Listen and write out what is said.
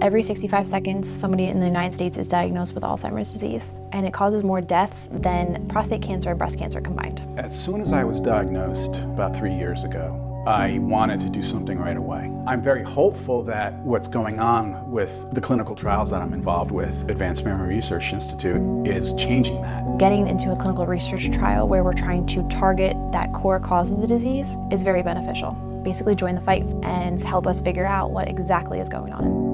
Every 65 seconds, somebody in the United States is diagnosed with Alzheimer's disease, and it causes more deaths than prostate cancer and breast cancer combined. As soon as I was diagnosed about three years ago, I wanted to do something right away. I'm very hopeful that what's going on with the clinical trials that I'm involved with, Advanced Memory Research Institute, is changing that. Getting into a clinical research trial where we're trying to target that core cause of the disease is very beneficial. Basically join the fight and help us figure out what exactly is going on.